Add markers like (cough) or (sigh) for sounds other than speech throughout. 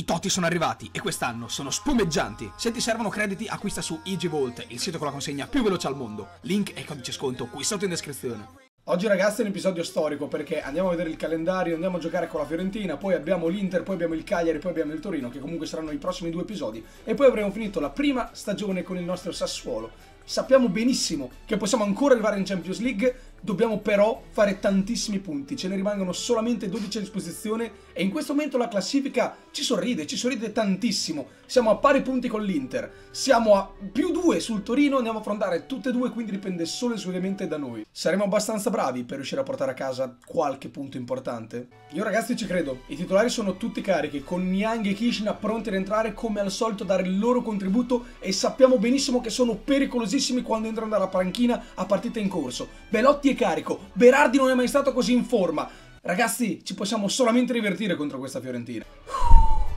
I Toti sono arrivati e quest'anno sono spumeggianti. Se ti servono crediti, acquista su EasyVolt, il sito con la consegna più veloce al mondo. Link e codice sconto qui sotto in descrizione. Oggi ragazzi è un episodio storico perché andiamo a vedere il calendario, andiamo a giocare con la Fiorentina, poi abbiamo l'Inter, poi abbiamo il Cagliari, poi abbiamo il Torino che comunque saranno i prossimi due episodi e poi avremo finito la prima stagione con il nostro Sassuolo. Sappiamo benissimo che possiamo ancora arrivare in Champions League, Dobbiamo però fare tantissimi punti, ce ne rimangono solamente 12 a disposizione e in questo momento la classifica ci sorride, ci sorride tantissimo. Siamo a pari punti con l'Inter, siamo a più 2 sul Torino, andiamo a affrontare tutte e due, quindi dipende solo e esclusivamente da noi. Saremo abbastanza bravi per riuscire a portare a casa qualche punto importante? Io ragazzi ci credo, i titolari sono tutti carichi, con Niang e Kishina pronti ad entrare come al solito a dare il loro contributo e sappiamo benissimo che sono pericolosissimi quando entrano dalla panchina a partita in corso. Belotti è carico. Berardi non è mai stato così in forma. Ragazzi, ci possiamo solamente divertire contro questa Fiorentina.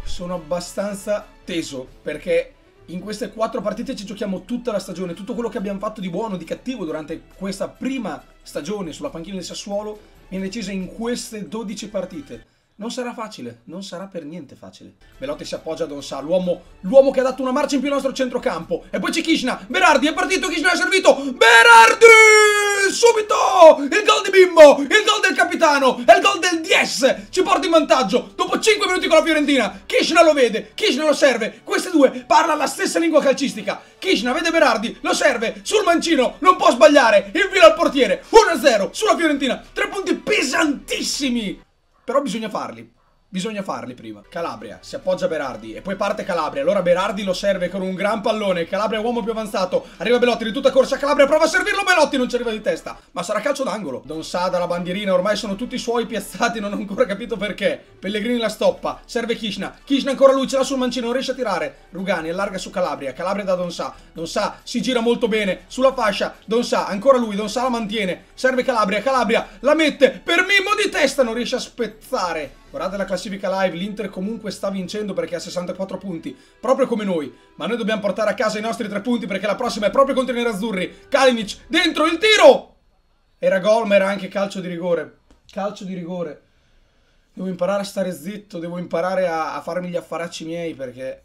Sono abbastanza teso perché in queste quattro partite ci giochiamo tutta la stagione. Tutto quello che abbiamo fatto di buono, di cattivo durante questa prima stagione sulla panchina del Sassuolo viene deciso in queste 12 partite. Non sarà facile, non sarà per niente facile. Velotti si appoggia a Don Sa, l'uomo che ha dato una marcia in più al nostro centrocampo. E poi c'è Kishna, Berardi, è partito, Kishna è servito. Berardi! Subito! Il gol di Bimbo, il gol del capitano, è il gol del DS. Ci porta in vantaggio dopo 5 minuti con la Fiorentina. Kishna lo vede, Kishna lo serve. Questi due parlano la stessa lingua calcistica. Kishna vede Berardi, lo serve sul mancino, non può sbagliare. Infila al portiere, 1-0 sulla Fiorentina. Tre punti pesantissimi. Però bisogna farli. Bisogna farli prima. Calabria, si appoggia a Berardi e poi parte Calabria. Allora Berardi lo serve con un gran pallone. Calabria è uomo più avanzato. Arriva Belotti di tutta corsa. Calabria prova a servirlo. Belotti non ci arriva di testa. Ma sarà calcio d'angolo. Don Sada, la bandierina. Ormai sono tutti suoi piazzati. Non ho ancora capito perché. Pellegrini la stoppa. Serve Kishna. Kishna ancora lui. Ce l'ha sul mancino. Non riesce a tirare. Rugani allarga su Calabria. Calabria da Don Sa. Don Sa si gira molto bene. Sulla fascia. Don Sa ancora lui. Don Sa la mantiene. Serve Calabria. Calabria la mette per Mimmo di testa. Non riesce a spezzare Guardate la classifica live, l'Inter comunque sta vincendo perché ha 64 punti, proprio come noi. Ma noi dobbiamo portare a casa i nostri tre punti perché la prossima è proprio contro i nerazzurri. Kalinic, dentro il tiro! Era gol, ma era anche calcio di rigore. Calcio di rigore. Devo imparare a stare zitto, devo imparare a, a farmi gli affaracci miei perché,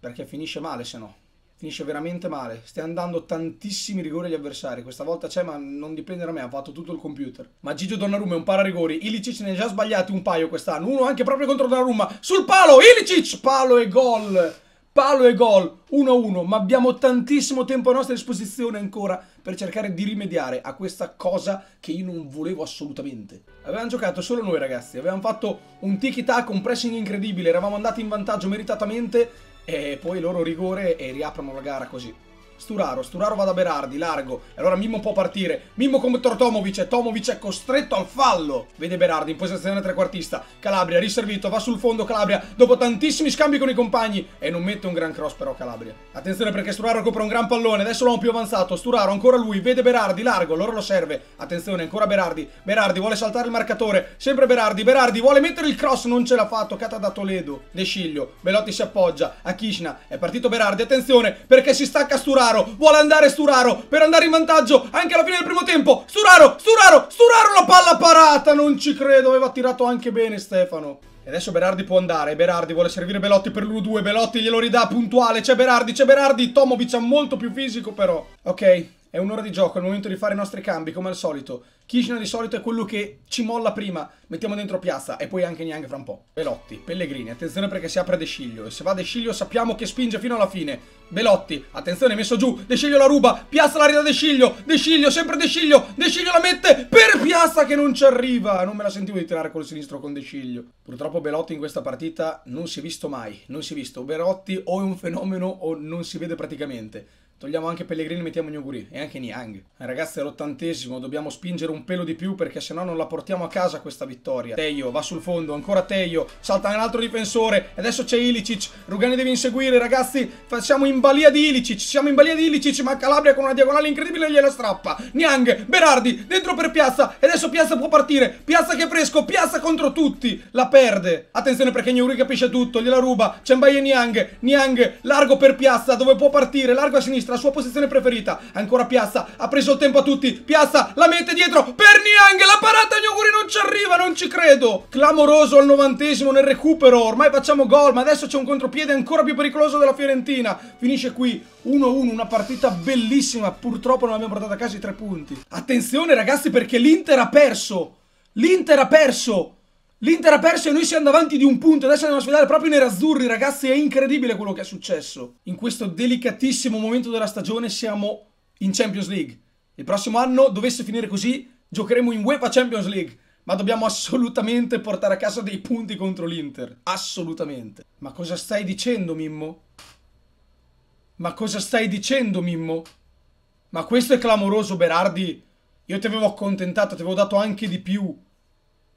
perché finisce male se no. Finisce veramente male. Stiamo andando tantissimi rigori agli avversari. Questa volta c'è, ma non dipende da me. Ha fatto tutto il computer. Ma Gigio Donnarumma è un pararigori. Ilicic ne ha già sbagliati un paio quest'anno. Uno anche proprio contro Donnarumma. Sul palo! Ilicic! Palo e gol! Palo e gol 1-1. Ma abbiamo tantissimo tempo a nostra disposizione ancora per cercare di rimediare a questa cosa che io non volevo assolutamente. Avevamo giocato solo noi, ragazzi. Avevamo fatto un tiki-tac, un pressing incredibile. Eravamo andati in vantaggio meritatamente e poi loro rigore e riaprono la gara così. Sturaro, Sturaro va da Berardi, largo. E allora Mimmo può partire. Mimmo contro Tomovic e Tomovic è costretto al fallo. Vede Berardi in posizione trequartista. Calabria riservito, va sul fondo Calabria dopo tantissimi scambi con i compagni. E non mette un gran cross però Calabria. Attenzione perché Sturaro copre un gran pallone. Adesso l'uomo più avanzato. Sturaro ancora lui. Vede Berardi, largo. Allora lo serve. Attenzione, ancora Berardi. Berardi vuole saltare il marcatore. Sempre Berardi. Berardi vuole mettere il cross. Non ce l'ha fatto. Cata da Toledo. De Sciglio. Belotti si appoggia. A Kishna. È partito Berardi. Attenzione perché si stacca Sturaro. Sturaro, vuole andare Sturaro per andare in vantaggio anche alla fine del primo tempo. Sturaro, Sturaro, Sturaro la palla parata, non ci credo, aveva tirato anche bene Stefano. E adesso Berardi può andare, Berardi vuole servire Belotti per l'1-2, Belotti glielo ridà puntuale, c'è Berardi, c'è Berardi, Tomovic ha molto più fisico però. Ok, è un'ora di gioco, è il momento di fare i nostri cambi, come al solito. Kishna di solito è quello che ci molla prima, mettiamo dentro Piazza e poi anche Niang fra un po'. Belotti, Pellegrini, attenzione perché si apre De Sciglio e se va De Sciglio sappiamo che spinge fino alla fine. Belotti, attenzione, messo giù, De Sciglio la ruba, Piazza la ridà De Sciglio, De Sciglio, sempre De Sciglio, De Sciglio la mette per Piazza che non ci arriva. Non me la sentivo di tirare col sinistro con De Sciglio. Purtroppo Belotti in questa partita non si è visto mai, non si è visto. Belotti o è un fenomeno o non si vede praticamente. Togliamo anche Pellegrini e mettiamo Gnoguri e anche Niang. Ragazzi, è l'ottantesimo, dobbiamo spingere un pelo di più perché se no non la portiamo a casa questa vittoria. Teio va sul fondo, ancora Teio, salta un altro difensore, e adesso c'è Ilicic. Rugani deve inseguire, ragazzi, siamo in balia di Ilicic, siamo in balia di Ilicic, ma Calabria con una diagonale incredibile gliela strappa. Niang, Berardi, dentro per Piazza, e adesso Piazza può partire. Piazza che è fresco, Piazza contro tutti, la perde. Attenzione perché Gnoguri capisce tutto, gliela ruba. C'è Mbaye Niang, Niang, largo per Piazza, dove può partire, largo a sinistra sinistra, sua posizione preferita. Ancora Piazza, ha preso il tempo a tutti. Piazza la mette dietro per Niang. La parata di auguri non ci arriva, non ci credo. Clamoroso al novantesimo nel recupero. Ormai facciamo gol, ma adesso c'è un contropiede ancora più pericoloso della Fiorentina. Finisce qui 1-1, una partita bellissima. Purtroppo non abbiamo portato a casa i tre punti. Attenzione ragazzi perché l'Inter ha perso. L'Inter ha perso. L'Inter ha perso e noi siamo davanti di un punto. Adesso andiamo a sfidare proprio i nerazzurri, ragazzi. È incredibile quello che è successo. In questo delicatissimo momento della stagione siamo in Champions League. Il prossimo anno, dovesse finire così, giocheremo in UEFA Champions League. Ma dobbiamo assolutamente portare a casa dei punti contro l'Inter. Assolutamente. Ma cosa stai dicendo, Mimmo? Ma cosa stai dicendo, Mimmo? Ma questo è clamoroso, Berardi. Io ti avevo accontentato, ti avevo dato anche di più.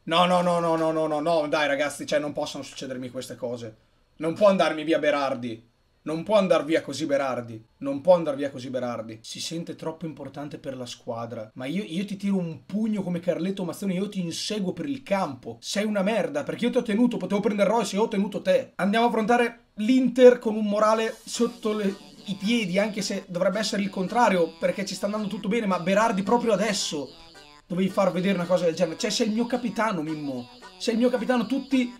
No, no, no, no, no, no, no, no, dai ragazzi, cioè non possono succedermi queste cose. Non può andarmi via Berardi. Non può andare via così Berardi. Non può andare via così Berardi. Si sente troppo importante per la squadra. Ma io, io ti tiro un pugno come Carletto Mazzoni. Io ti inseguo per il campo. Sei una merda. Perché io ti ho tenuto. Potevo prendere Royce e ho tenuto te. Andiamo a affrontare l'Inter con un morale sotto le, i piedi. Anche se dovrebbe essere il contrario. Perché ci sta andando tutto bene. Ma Berardi proprio adesso dovevi far vedere una cosa del genere. Cioè, sei il mio capitano, Mimmo. Sei il mio capitano, tutti.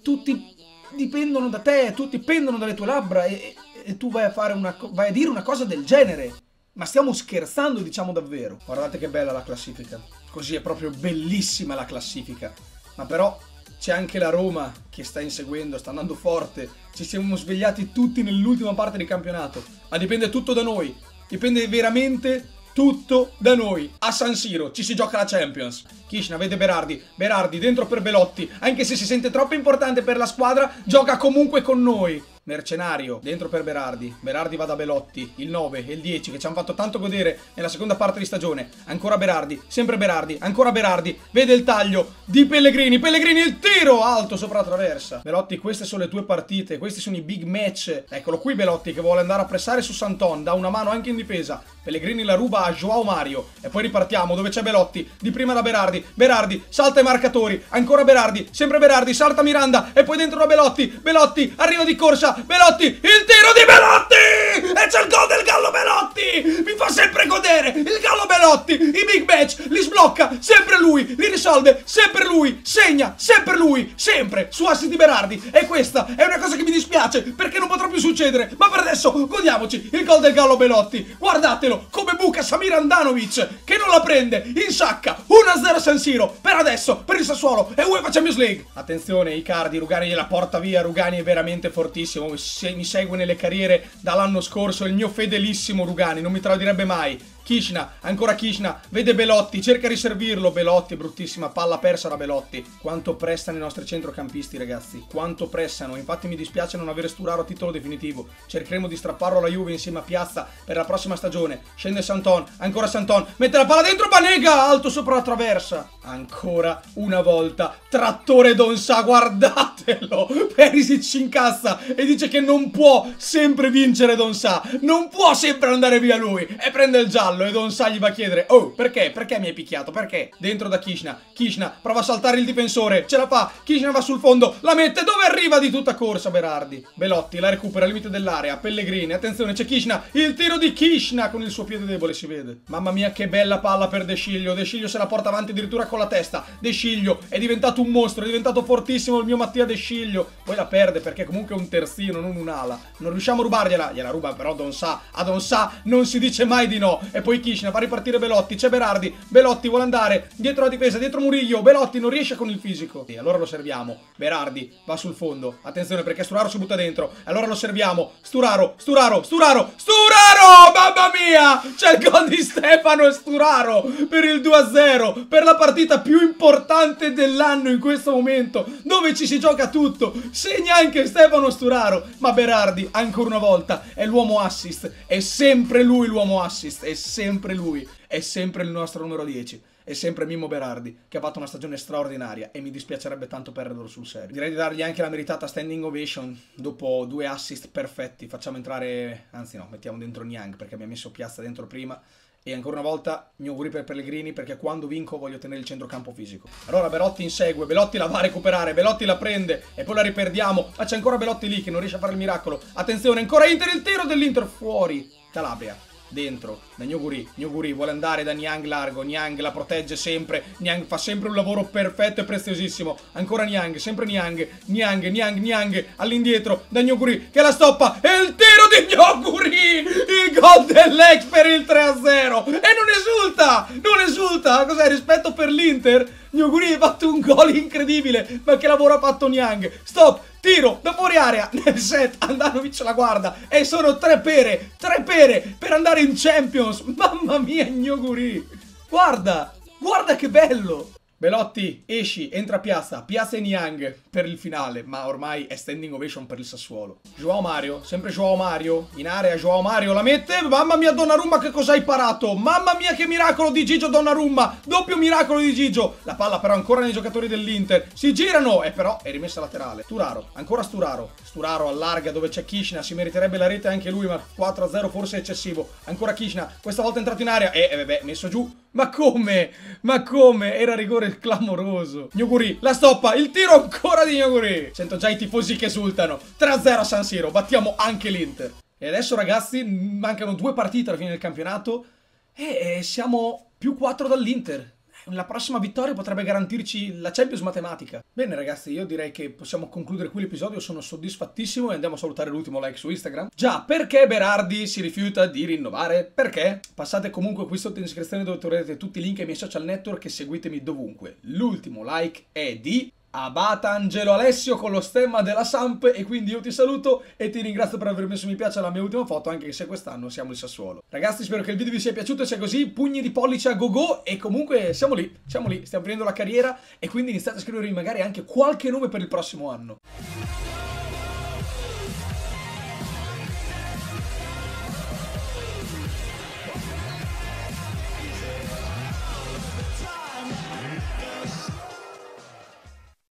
Tutti dipendono da te, tutti pendono dalle tue labbra e, e tu vai a, una, vai a dire una cosa del genere. Ma stiamo scherzando, diciamo davvero. Guardate che bella la classifica. Così è proprio bellissima la classifica. Ma però c'è anche la Roma che sta inseguendo, sta andando forte. Ci siamo svegliati tutti nell'ultima parte del campionato. Ma dipende tutto da noi. Dipende veramente tutto da noi. A San Siro ci si gioca la Champions. Kishna vede Berardi, Berardi dentro per Belotti, anche se si sente troppo importante per la squadra, gioca comunque con noi. Mercenario, dentro per Berardi. Berardi va da Belotti, il 9 e il 10 che ci hanno fatto tanto godere nella seconda parte di stagione. Ancora Berardi, sempre Berardi, ancora Berardi. Vede il taglio di Pellegrini. Pellegrini il tiro alto sopra la traversa. Belotti, queste sono le tue partite, questi sono i big match. Eccolo qui Belotti che vuole andare a pressare su Santon, dà una mano anche in difesa. Pellegrini la ruba a Joao Mario. E poi ripartiamo dove c'è Belotti, di prima da Berardi. Berardi, salta i marcatori. Ancora Berardi, sempre Berardi, salta Miranda. E poi dentro da Belotti. Belotti, arriva di corsa. Belotti, il tiro di Belotti! E c'è il gol del Gallo Belotti! Mi fa sempre godere! Il Gallo Belotti, i big match, li sblocca, sempre lui, li risolve, sempre lui, segna, sempre lui, sempre, su assi di Berardi. E questa è una cosa che mi dispiace, perché non potrà più succedere. Ma per adesso, godiamoci il gol del Gallo Belotti. Guardatelo, come buca Samir Andanovic, che non la prende, in sacca, 1-0 San Siro, per adesso, per il Sassuolo, e UEFA Champions League. Attenzione, Icardi, Rugani gliela porta via, Rugani è veramente fortissimo mi segue nelle carriere dall'anno scorso, il mio fedelissimo Rugani, non mi tradirebbe mai. Kishna, ancora Kishna, vede Belotti, cerca di servirlo, Belotti, bruttissima palla persa da Belotti. Quanto prestano i nostri centrocampisti, ragazzi, quanto pressano. Infatti mi dispiace non avere Sturaro a titolo definitivo. Cercheremo di strapparlo alla Juve insieme a Piazza per la prossima stagione. Scende Santon, ancora Santon, mette la palla dentro, Banega, alto sopra la traversa. Ancora una volta, trattore Donsa, guardatelo. (laughs) Perisic ci incassa e dice che non può sempre vincere Donsa, non può sempre andare via lui e prende il giallo fallo e Don Sa gli va a chiedere Oh, perché? Perché mi hai picchiato? Perché? Dentro da Kishna. Kishna prova a saltare il difensore Ce la fa. Kishna va sul fondo La mette. Dove arriva di tutta corsa Berardi? Belotti la recupera al limite dell'area. Pellegrini Attenzione c'è Kishna. Il tiro di Kishna Con il suo piede debole si vede. Mamma mia che bella palla per De Sciglio. De Sciglio se la porta avanti addirittura con la testa. De Sciglio è diventato un mostro È diventato fortissimo il mio Mattia De Sciglio. Poi la perde perché comunque è un terzino Non un'ala. Non riusciamo a rubargliela. Gliela ruba però Don Sa A Don Sa non si dice mai di no. E poi Kishna fa ripartire Belotti, c'è Berardi, Belotti vuole andare dietro la difesa, dietro Murillo, Belotti non riesce con il fisico. E allora lo serviamo, Berardi va sul fondo, attenzione perché Sturaro si butta dentro, allora lo serviamo, Sturaro, Sturaro, Sturaro, Sturaro, mamma mia, c'è il gol di Stefano e Sturaro per il 2-0, per la partita più importante dell'anno in questo momento, dove ci si gioca tutto, segna anche Stefano Sturaro, ma Berardi ancora una volta è l'uomo assist, è sempre lui l'uomo assist, è sempre lui, è sempre il nostro numero 10. È sempre Mimmo Berardi, che ha fatto una stagione straordinaria e mi dispiacerebbe tanto perderlo sul serio. Direi di dargli anche la meritata standing ovation dopo due assist perfetti. Facciamo entrare, anzi no, mettiamo dentro Niang perché mi ha messo Piazza dentro prima E ancora una volta, mio auguri per Pellegrini perché quando vinco voglio tenere il centrocampo fisico. Allora Belotti insegue, Belotti la va a recuperare, Belotti la prende e poi la riperdiamo. Ma c'è ancora Belotti lì che non riesce a fare il miracolo. Attenzione, ancora Inter, il tiro dell'Inter fuori. Calabria dentro da Nyoguri. Nyoguri vuole andare da Niang largo. Niang la protegge sempre. Niang fa sempre un lavoro perfetto e preziosissimo. Ancora Niang, sempre Niang. Niang, Niang, Niang all'indietro da Nyoguri che la stoppa. E il tiro di Nyoguri! Il gol dell'ex per il 3-0. E non esulta! Non esulta! Cos'è rispetto per l'Inter? Nyoguri ha fatto un gol incredibile. Ma che lavoro ha fatto Niang? Stop! Tiro da fuori area (laughs) nel set. Andanovic la guarda. E sono tre pere. Tre pere per andare in Champions. Mamma mia, Gnoguri. Guarda. Guarda che bello. Belotti, esci, entra Piazza, Piazza e Niang per il finale, ma ormai è standing ovation per il Sassuolo. Joao Mario, sempre Joao Mario, in area Joao Mario la mette, mamma mia Donnarumma che cosa hai parato, mamma mia che miracolo di Gigio Donnarumma, doppio miracolo di Gigio, la palla però ancora nei giocatori dell'Inter, si girano e però è rimessa laterale. Turaro, ancora Sturaro, Sturaro allarga dove c'è Kishna, si meriterebbe la rete anche lui, ma 4-0 forse è eccessivo, ancora Kishna, questa volta è entrato in area e, e vabbè, messo giù, ma come? Ma come? Era rigore clamoroso. Gnoguri, la stoppa, il tiro ancora di Gnoguri. Sento già i tifosi che esultano. 3-0 a San Siro, battiamo anche l'Inter. E adesso ragazzi, mancano due partite alla fine del campionato e siamo più 4 dall'Inter la prossima vittoria potrebbe garantirci la Champions matematica. Bene ragazzi, io direi che possiamo concludere qui l'episodio, sono soddisfattissimo e andiamo a salutare l'ultimo like su Instagram. Già, perché Berardi si rifiuta di rinnovare? Perché? Passate comunque qui sotto in descrizione dove troverete tutti i link ai miei social network e seguitemi dovunque. L'ultimo like è di Abata Angelo Alessio con lo stemma della Samp e quindi io ti saluto e ti ringrazio per aver messo mi piace alla mia ultima foto anche se quest'anno siamo il Sassuolo. Ragazzi spero che il video vi sia piaciuto, sia così, pugni di pollice a go go e comunque siamo lì, siamo lì, stiamo finendo la carriera e quindi iniziate a scrivermi magari anche qualche nome per il prossimo anno.